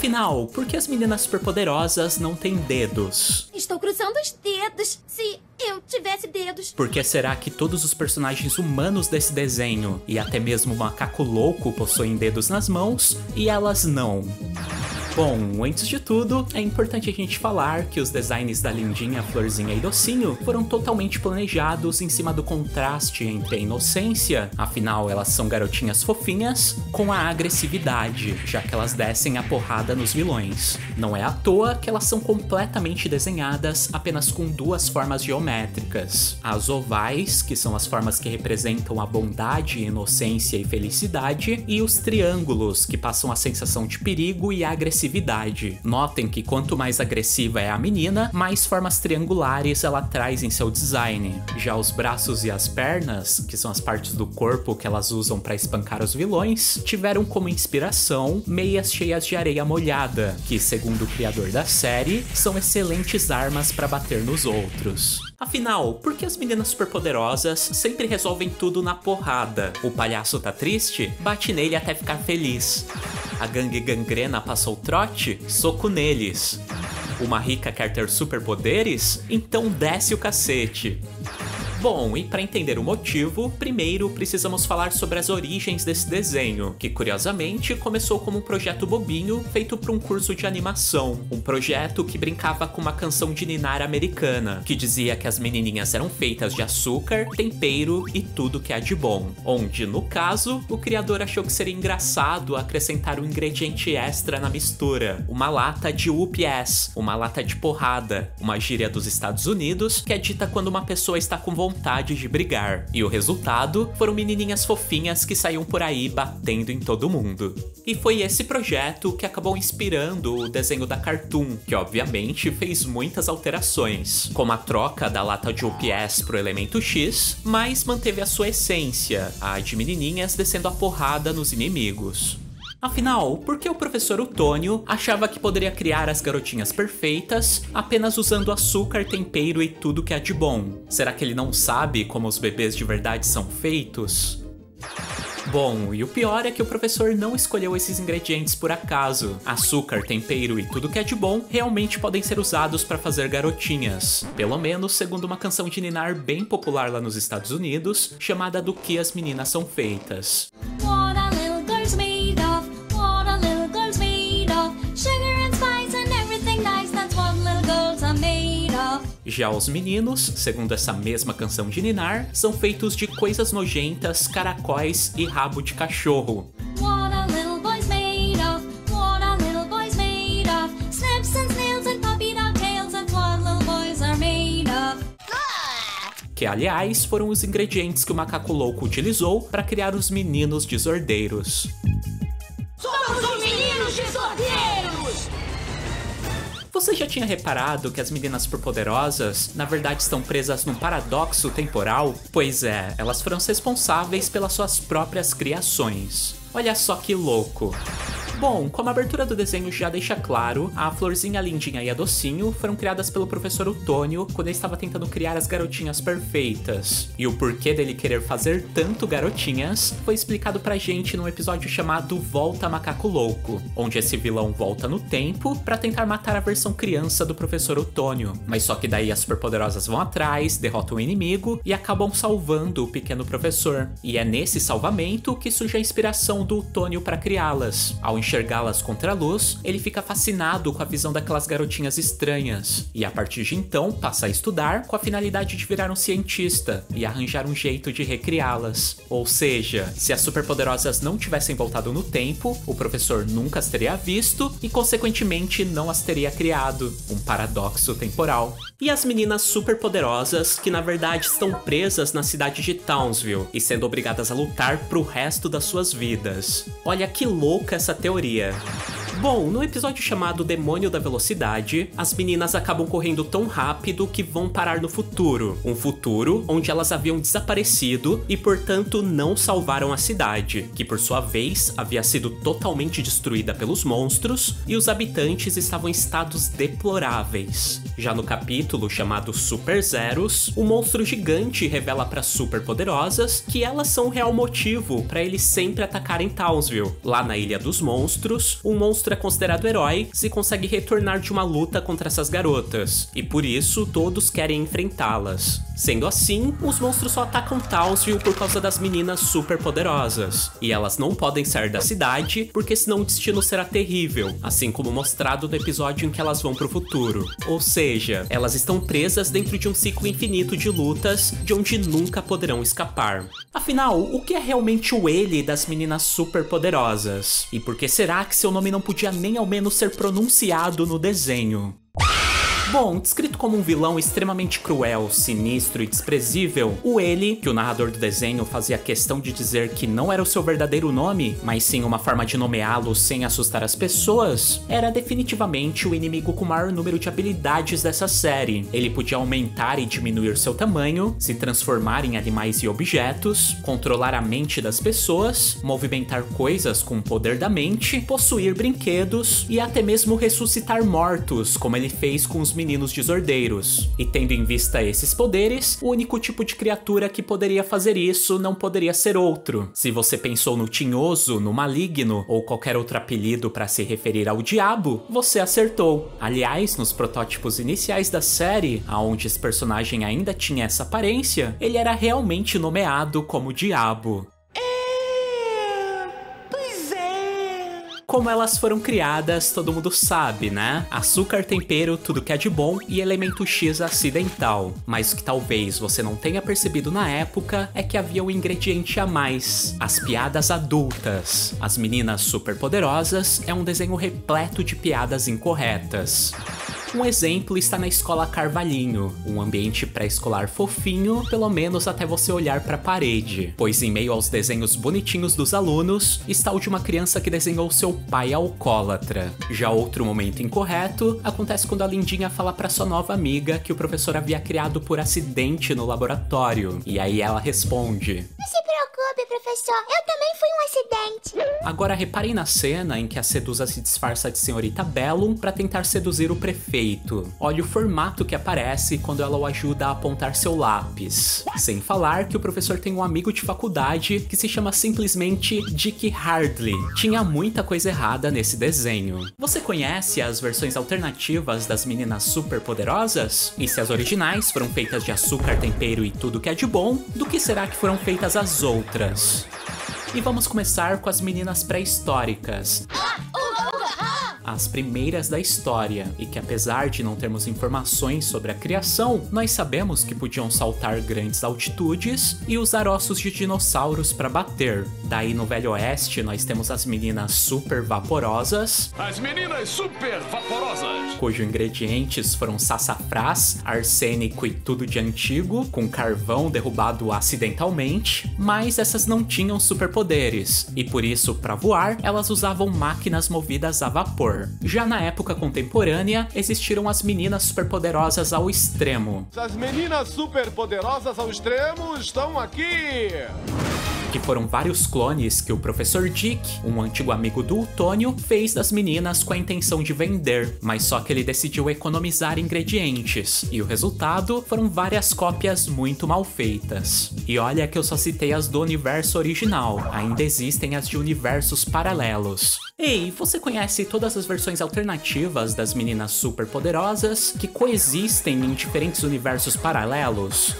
Afinal, por que as meninas superpoderosas não têm dedos? Estou cruzando os dedos. Se eu tivesse dedos. Por que será que todos os personagens humanos desse desenho e até mesmo o macaco louco possuem dedos nas mãos e elas não? Bom, antes de tudo, é importante a gente falar que os designs da Lindinha, Florzinha e Docinho foram totalmente planejados em cima do contraste entre a inocência, afinal elas são garotinhas fofinhas, com a agressividade, já que elas descem a porrada nos vilões. Não é à toa que elas são completamente desenhadas apenas com duas formas geométricas: as ovais, que são as formas que representam a bondade, inocência e felicidade, e os triângulos, que passam a sensação de perigo e agressividade. Notem que quanto mais agressiva é a menina, mais formas triangulares ela traz em seu design. Já os braços e as pernas, que são as partes do corpo que elas usam para espancar os vilões, tiveram como inspiração meias cheias de areia molhada, que, segundo o criador da série, são excelentes armas para bater nos outros. Afinal, por que as meninas superpoderosas sempre resolvem tudo na porrada? O palhaço tá triste? Bate nele até ficar feliz. A gangue gangrena passou trote? Soco neles. Uma rica quer ter superpoderes? Então desce o cacete. Bom, e para entender o motivo, primeiro precisamos falar sobre as origens desse desenho, que curiosamente começou como um projeto bobinho feito para um curso de animação, um projeto que brincava com uma canção de ninar americana, que dizia que as menininhas eram feitas de açúcar, tempero e tudo que há de bom, onde no caso, o criador achou que seria engraçado acrescentar um ingrediente extra na mistura, uma lata de UPS, uma lata de porrada, uma gíria dos Estados Unidos que é dita quando uma pessoa está com vontade vontade de brigar. E o resultado foram menininhas fofinhas que saíam por aí batendo em todo mundo. E foi esse projeto que acabou inspirando o desenho da Cartoon, que obviamente fez muitas alterações, como a troca da lata de UPS pro elemento X, mas manteve a sua essência, a de menininhas descendo a porrada nos inimigos. Afinal, por que o professor Utônio achava que poderia criar as garotinhas perfeitas apenas usando açúcar, tempero e tudo que há de bom? Será que ele não sabe como os bebês de verdade são feitos? Bom, e o pior é que o professor não escolheu esses ingredientes por acaso. Açúcar, tempero e tudo que é de bom realmente podem ser usados para fazer garotinhas. Pelo menos segundo uma canção de Ninar bem popular lá nos Estados Unidos, chamada Do que as meninas são feitas. Já os meninos, segundo essa mesma canção de Ninar, são feitos de coisas nojentas, caracóis e rabo de cachorro. que aliás foram os ingredientes que o macaco louco utilizou para criar os meninos desordeiros. Você já tinha reparado que as meninas superpoderosas, na verdade, estão presas num paradoxo temporal? Pois é, elas foram responsáveis pelas suas próprias criações. Olha só que louco. Bom, como a abertura do desenho já deixa claro, a Florzinha, a Lindinha e a Docinho foram criadas pelo professor Otônio quando ele estava tentando criar as garotinhas perfeitas. E o porquê dele querer fazer tanto garotinhas foi explicado pra gente num episódio chamado Volta Macaco Louco, onde esse vilão volta no tempo para tentar matar a versão criança do professor Otônio. Mas só que daí as superpoderosas vão atrás, derrotam o inimigo e acabam salvando o pequeno professor. E é nesse salvamento que surge a inspiração do Otônio para criá-las. Ao enxergá-las contra a luz, ele fica fascinado com a visão daquelas garotinhas estranhas, e a partir de então passa a estudar com a finalidade de virar um cientista e arranjar um jeito de recriá-las. Ou seja, se as superpoderosas não tivessem voltado no tempo, o professor nunca as teria visto e, consequentemente, não as teria criado. Um paradoxo temporal. E as meninas superpoderosas, que na verdade estão presas na cidade de Townsville e sendo obrigadas a lutar pro resto das suas vidas. Olha que louca essa teoria teoria. Bom, no episódio chamado Demônio da Velocidade, as meninas acabam correndo tão rápido que vão parar no futuro. Um futuro onde elas haviam desaparecido e, portanto, não salvaram a cidade, que por sua vez havia sido totalmente destruída pelos monstros e os habitantes estavam em estados deploráveis. Já no capítulo chamado Super Zeros, o monstro gigante revela para super poderosas que elas são o real motivo para eles sempre atacarem Townsville. Lá na Ilha dos Monstros, um monstro monstro é considerado herói se consegue retornar de uma luta contra essas garotas, e por isso todos querem enfrentá-las. Sendo assim, os monstros só atacam Talsville por causa das meninas super poderosas, e elas não podem sair da cidade porque senão o destino será terrível, assim como mostrado no episódio em que elas vão pro futuro. Ou seja, elas estão presas dentro de um ciclo infinito de lutas de onde nunca poderão escapar. Afinal, o que é realmente o ele das meninas super poderosas? E por que será que seu nome não podia nem ao menos ser pronunciado no desenho? Bom, descrito como um vilão extremamente cruel, sinistro e desprezível, o ele, que o narrador do desenho fazia questão de dizer que não era o seu verdadeiro nome, mas sim uma forma de nomeá-lo sem assustar as pessoas, era definitivamente o inimigo com o maior número de habilidades dessa série. Ele podia aumentar e diminuir seu tamanho, se transformar em animais e objetos, controlar a mente das pessoas, movimentar coisas com o poder da mente, possuir brinquedos e até mesmo ressuscitar mortos, como ele fez com os meninos desordeiros. E tendo em vista esses poderes, o único tipo de criatura que poderia fazer isso não poderia ser outro. Se você pensou no Tinhoso, no Maligno ou qualquer outro apelido para se referir ao diabo, você acertou. Aliás, nos protótipos iniciais da série, aonde esse personagem ainda tinha essa aparência, ele era realmente nomeado como Diabo. Como elas foram criadas, todo mundo sabe, né? Açúcar, tempero, tudo que é de bom e elemento X acidental. Mas o que talvez você não tenha percebido na época é que havia um ingrediente a mais: as piadas adultas. As meninas superpoderosas é um desenho repleto de piadas incorretas. Um exemplo está na escola Carvalhinho, um ambiente pré-escolar fofinho, pelo menos até você olhar para a parede, pois em meio aos desenhos bonitinhos dos alunos está o de uma criança que desenhou seu pai alcoólatra. Já outro momento incorreto acontece quando a Lindinha fala para sua nova amiga que o professor havia criado por acidente no laboratório, e aí ela responde: Não se preocupe, professor, eu também fui um acidente. Agora reparem na cena em que a sedusa se disfarça de senhorita Bellum para tentar seduzir o prefeito. Olha o formato que aparece quando ela o ajuda a apontar seu lápis. Sem falar que o professor tem um amigo de faculdade que se chama simplesmente Dick Hardley. Tinha muita coisa errada nesse desenho. Você conhece as versões alternativas das meninas super poderosas? E se as originais foram feitas de açúcar, tempero e tudo que é de bom, do que será que foram feitas as outras? E vamos começar com as meninas pré-históricas as primeiras da história, e que apesar de não termos informações sobre a criação, nós sabemos que podiam saltar grandes altitudes e usar ossos de dinossauros para bater. Daí no Velho Oeste nós temos as meninas super vaporosas. As meninas super vaporosas! Cujos ingredientes foram sassafrás, arsênico e tudo de antigo, com carvão derrubado acidentalmente, mas essas não tinham superpoderes, e por isso, para voar, elas usavam máquinas movidas a vapor. Já na época contemporânea, existiram as meninas superpoderosas ao extremo. As meninas superpoderosas ao extremo estão aqui! que foram vários clones que o professor Dick, um antigo amigo do Utônio, fez das meninas com a intenção de vender, mas só que ele decidiu economizar ingredientes, e o resultado foram várias cópias muito mal feitas. E olha que eu só citei as do universo original, ainda existem as de universos paralelos. Ei, você conhece todas as versões alternativas das meninas superpoderosas que coexistem em diferentes universos paralelos?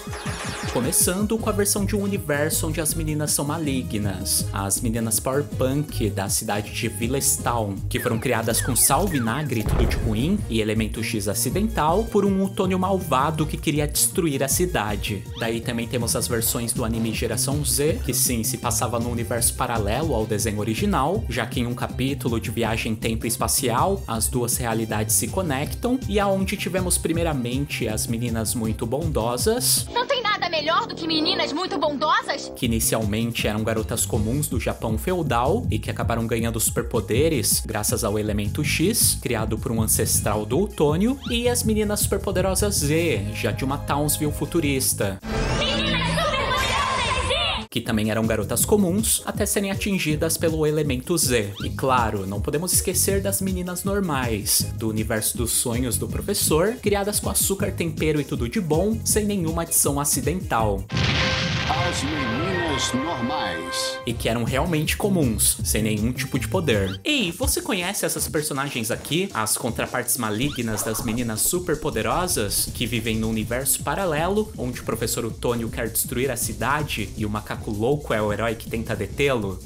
Começando com a versão de um universo onde as meninas são malignas, as meninas Power Punk da cidade de Villastown, que foram criadas com sal, vinagre, tudo de ruim e elemento X acidental por um Utônio malvado que queria destruir a cidade. Daí também temos as versões do anime Geração Z, que sim, se passava no universo paralelo ao desenho original, já que em um capítulo de viagem tempo espacial, as duas realidades se conectam e aonde tivemos primeiramente as meninas muito bondosas. Não tem nada melhor do que meninas muito bondosas? Que inicialmente eram garotas comuns do Japão feudal e que acabaram ganhando superpoderes graças ao elemento X, criado por um ancestral do Utônio, e as meninas superpoderosas Z, já de uma Townsville futurista que também eram garotas comuns, até serem atingidas pelo elemento Z. E claro, não podemos esquecer das meninas normais, do universo dos sonhos do professor, criadas com açúcar, tempero e tudo de bom, sem nenhuma adição acidental. As meninas normais. E que eram realmente comuns, sem nenhum tipo de poder. Ei, você conhece essas personagens aqui? As contrapartes malignas das meninas superpoderosas que vivem no universo paralelo, onde o professor Otônio quer destruir a cidade e o macaco louco é o herói que tenta detê-lo?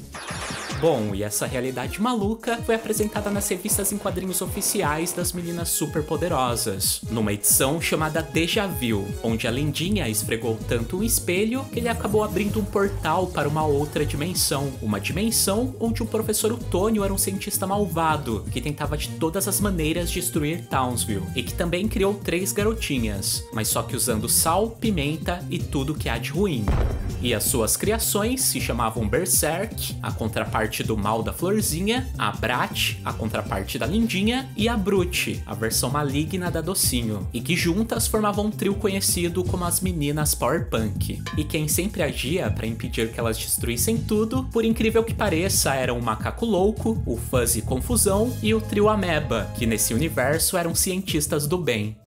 Bom, e essa realidade maluca foi apresentada nas revistas em quadrinhos oficiais das meninas superpoderosas, numa edição chamada Deja Vu, onde a Lindinha esfregou tanto um espelho que ele acabou abrindo um portal para uma outra dimensão, uma dimensão onde o professor Otônio era um cientista malvado que tentava de todas as maneiras destruir Townsville e que também criou três garotinhas, mas só que usando sal, pimenta e tudo que há de ruim. E as suas criações se chamavam Berserk, a contraparte do mal da Florzinha, a Brat, a contraparte da Lindinha, e a Brute, a versão maligna da Docinho, e que juntas formavam um trio conhecido como as Meninas Power Punk. E quem sempre agia para impedir que elas destruíssem tudo, por incrível que pareça, eram o Macaco Louco, o Fuzzy Confusão e o trio Ameba, que nesse universo eram cientistas do bem.